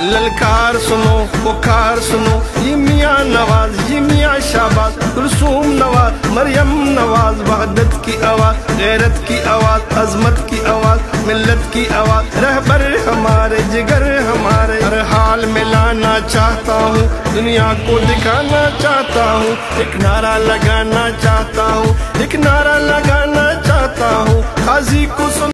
للکار سنو پکار سنو۔ یہ میاں نواز، یہ میاں شہباز۔ کلثوم نواز، مریم نواز۔ وحدت کی آواز، غیرت کی آواز، عظمت کی آواز، ملت کی آواز۔ رہبر ہمارے، جگر ہمارے۔ ہر حال میں لانا چاہتا ہوں، دنیا کو دکھانا چاہتا ہوں۔ ایک نعرہ لگانا چاہتا ہوں، ایک نعرہ